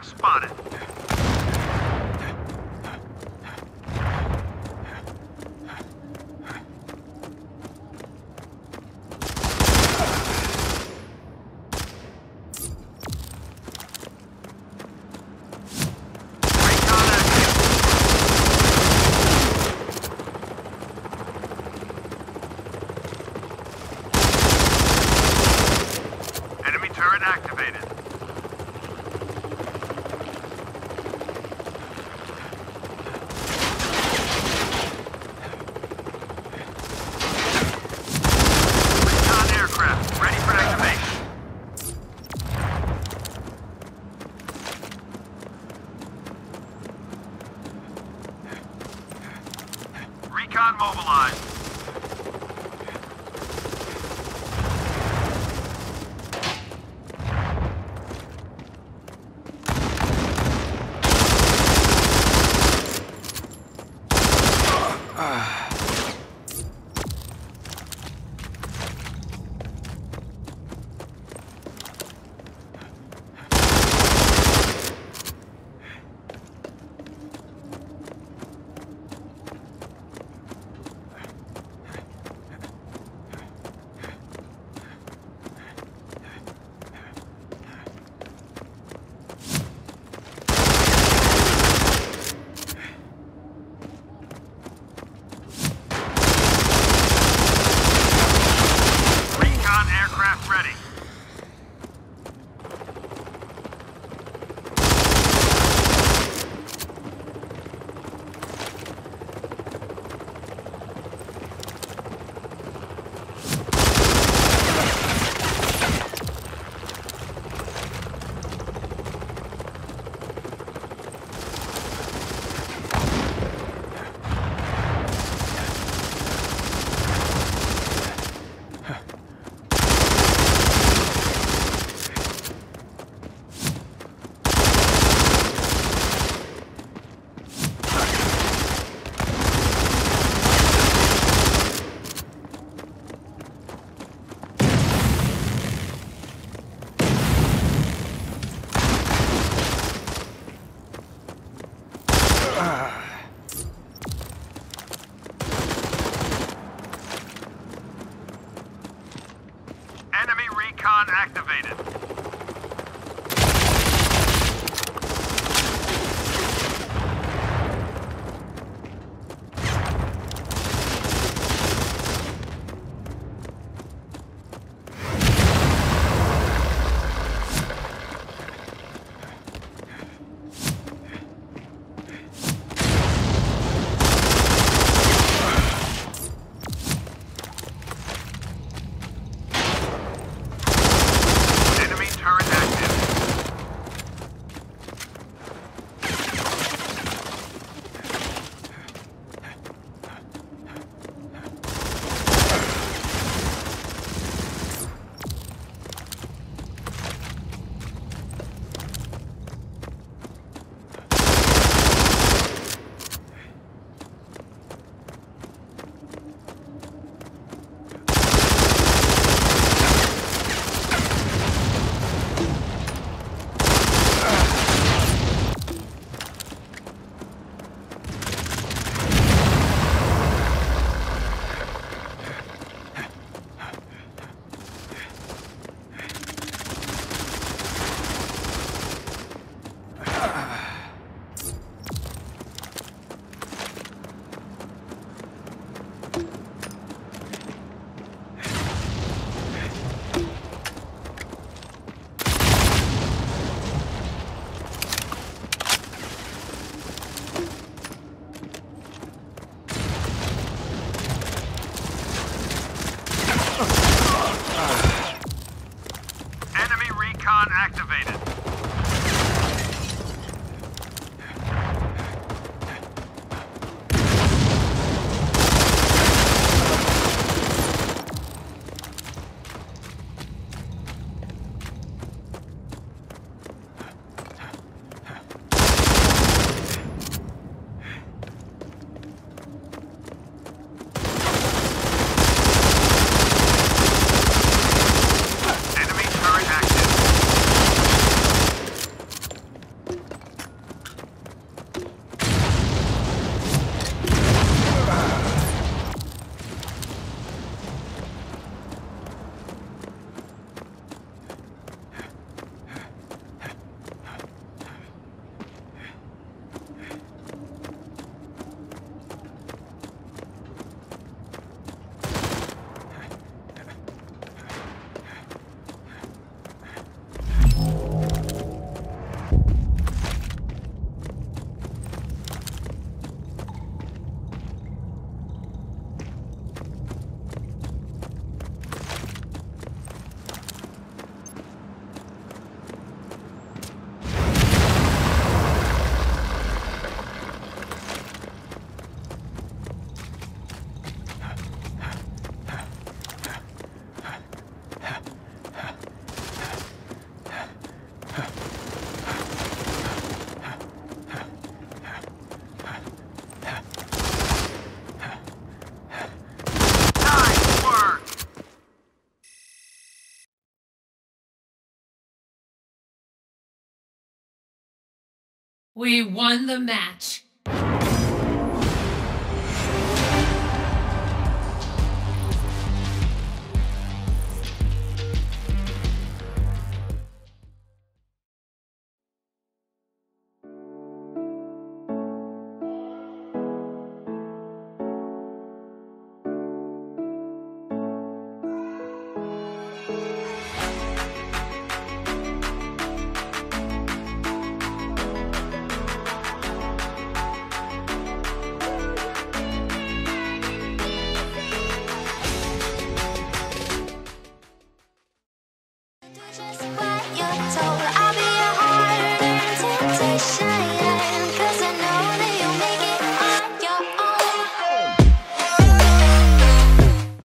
aircraft spotted. Enemy turret activated. We won the match.